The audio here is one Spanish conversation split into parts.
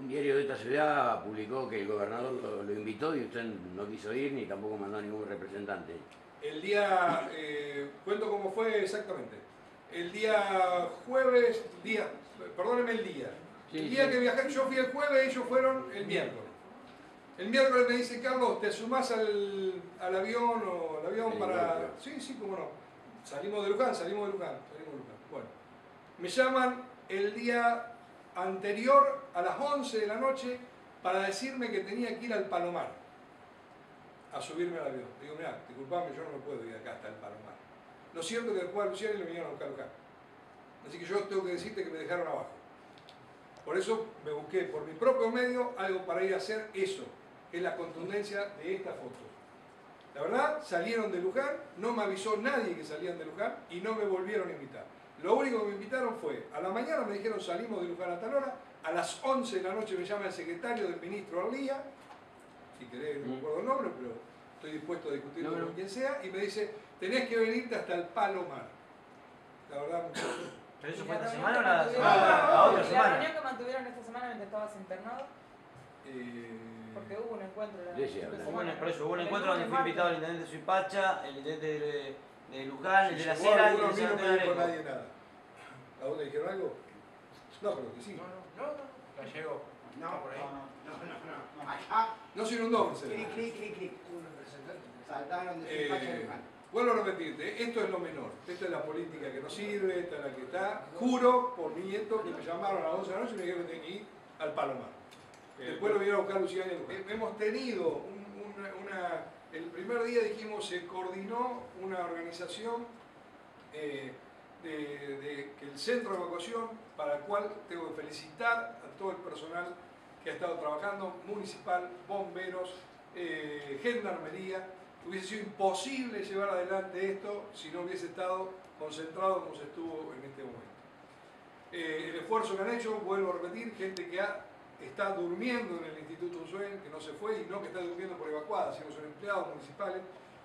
Un diario de esta ciudad publicó que el gobernador lo, lo invitó y usted no quiso ir ni tampoco mandó a ningún representante. El día, eh, cuento cómo fue exactamente. El día jueves, día, perdóneme el día. Sí, el día sí. que viajé, yo fui el jueves, ellos fueron el miércoles. El miércoles me dice, Carlos, ¿te sumás al, al avión o al avión para...? Sí, sí, cómo no. Salimos de Luján, salimos de Luján, salimos de Luján. Bueno, me llaman el día anterior a las 11 de la noche para decirme que tenía que ir al Palomar a subirme al avión. Digo, mira, disculpame, yo no me puedo ir acá hasta el Palomar. Lo cierto es que después a Luciana y lo vinieron a buscar acá. Así que yo tengo que decirte que me dejaron abajo. Por eso me busqué por mi propio medio algo para ir a hacer eso, que es la contundencia de esta foto. La verdad, salieron de Luján, no me avisó nadie que salían de Luján y no me volvieron a invitar. Lo único que me invitaron fue, a la mañana me dijeron salimos de Luján a tal hora, a las 11 de la noche me llama el secretario del ministro Arlía, si querés, no me acuerdo el nombre, pero estoy dispuesto a discutirlo No, no. con quien sea, y me dice, tenés que venirte hasta el Palomar. La verdad, muchachos. ¿Pero eso ¿Y fue la esta reunión semana o que la mantuvieron- semana? Ah, La otra ¿Y la reunión que mantuvieron esta semana mientras estabas internado? Eh, Porque hubo un encuentro la Sí, sí, habla. Hubo un, semana. por eso, hubo un El encuentro donde fue invitado el intendente de Suipacha, el intendente de, de Luján, el de la Si Cera y el de me dijo Areco. nadie nada. ¿A vos te dijeron algo? No, pero que sí. No, no, no, no, gallego. No, por ahí. no, no, no, no. Allá, No se inundó, Marcelo. clic, clic, clic, clic. Saltaron de su Eh, vuelvo a repetirte, esto es lo menor. Esta es la política que no sirve, esta es la que está. Juro por mi nieto que me llamaron a las 11 de la noche y me dijeron que tenía que ir al Palomar. Después lo vinieron a buscar y Luján. Hemos tenido un- una, una- El primer día dijimos, se coordinó una organización eh, de, que el centro de evacuación, para el cual tengo que felicitar a todo el personal que ha estado trabajando, municipal, bomberos, eh, gendarmería. Hubiese sido imposible llevar adelante esto si no hubiese estado concentrado como se estuvo en este momento. Eh, el esfuerzo que han hecho, vuelvo a repetir, gente que ha- está durmiendo en el Instituto Ushuaia, que no se fue, y no que está durmiendo por evacuada, sino son empleados municipales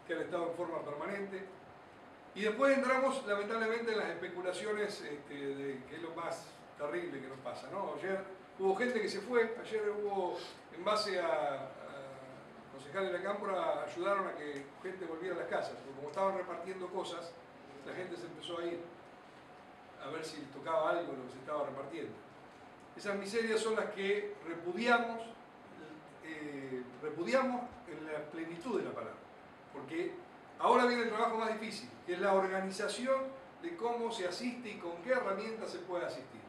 que han estado en forma permanente. Y después entramos, lamentablemente, en las especulaciones, este, de, que es lo más terrible que nos pasa. ¿no? Ayer hubo gente que se fue, ayer hubo, en base a, a concejales de la Cámpora, ayudaron a que gente volviera a las casas, porque como estaban repartiendo cosas, la gente se empezó a ir a ver si tocaba algo lo que se estaba repartiendo. Esas miserias son las que repudiamos, eh, repudiamos en la plenitud de la palabra, porque ahora viene el trabajo más difícil, que es la organización de cómo se asiste y con qué herramientas se puede asistir.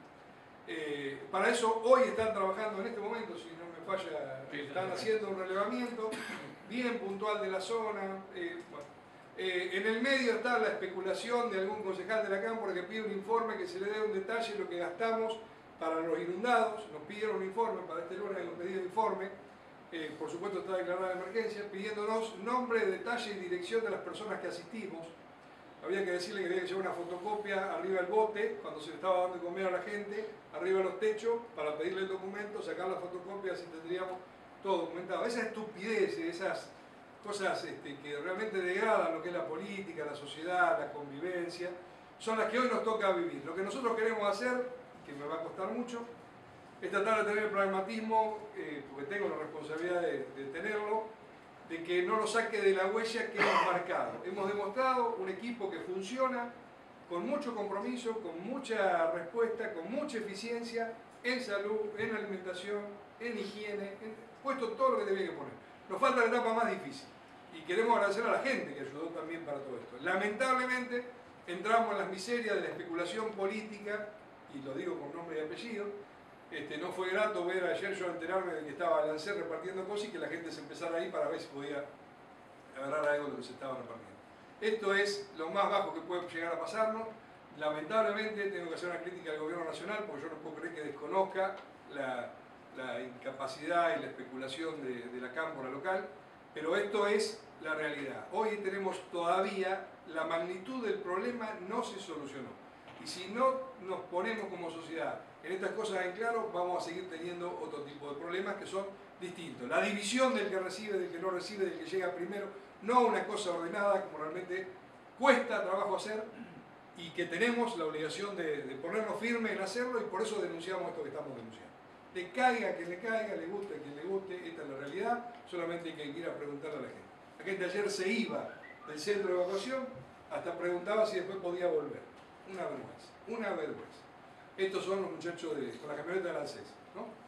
Eh, para eso hoy están trabajando en este momento, si no me falla, están haciendo un relevamiento bien puntual de la zona. eh, bueno. Eh, en el medio está la especulación de algún concejal de la Cámpora que pide un informe que se le dé un detalle de lo que gastamos para los inundados. Nos pidieron un informe, para este lunes hemos pedido un informe. Eh, por supuesto está declarada emergencia, pidiéndonos nombre, detalle y dirección de las personas que asistimos. Había que decirle que había que llevar una fotocopia arriba del bote, cuando se le estaba dando de comer a la gente, arriba de los techos, para pedirle el documento, sacar la fotocopia, así tendríamos todo documentado. Esas estupideces, esas cosas este, que realmente degradan lo que es la política, la sociedad, la convivencia, son las que hoy nos toca vivir. Lo que nosotros queremos hacer, que me va a costar mucho, es tratar de tener el pragmatismo, eh, porque tengo la responsabilidad de, de tenerlo, de que no nos saque de la huella que hemos marcado. Hemos demostrado un equipo que funciona con mucho compromiso, con mucha respuesta, con mucha eficiencia en salud, en alimentación, en higiene, en, puesto todo lo que tenía que poner. Nos falta la etapa más difícil y queremos agradecer a la gente que ayudó también para todo esto. Lamentablemente entramos en las miserias de la especulación política, y lo digo con nombre y apellido, este, no fue grato ver ayer yo enterarme de que estaba Lancer repartiendo cosas y que la gente se empezara ahí para ver si podía agarrar algo de lo que se estaba repartiendo. Esto es lo más bajo que puede llegar a pasarnos. Lamentablemente tengo que hacer una crítica al gobierno nacional porque yo no puedo creer que desconozca la, la incapacidad y la especulación de, de la cámpora local, pero esto es la realidad. Hoy tenemos todavía la magnitud del problema no se solucionó. Y si no nos ponemos como sociedad en estas cosas en claro, vamos a seguir teniendo otro tipo de problemas que son distintos. La división del que recibe, del que no recibe, del que llega primero, no una cosa ordenada como realmente cuesta trabajo hacer y que tenemos la obligación de, ponernos firmes en hacerlo y por eso denunciamos esto que estamos denunciando. Le caiga a quien le caiga, le guste a quien le guste, esta es la realidad, solamente hay que ir a preguntarle a la gente. La gente ayer se iba del centro de evacuación hasta preguntaba si después podía volver. Una vergüenza, una vergüenza. Estos son los muchachos de, con la camioneta de la CES, ¿no?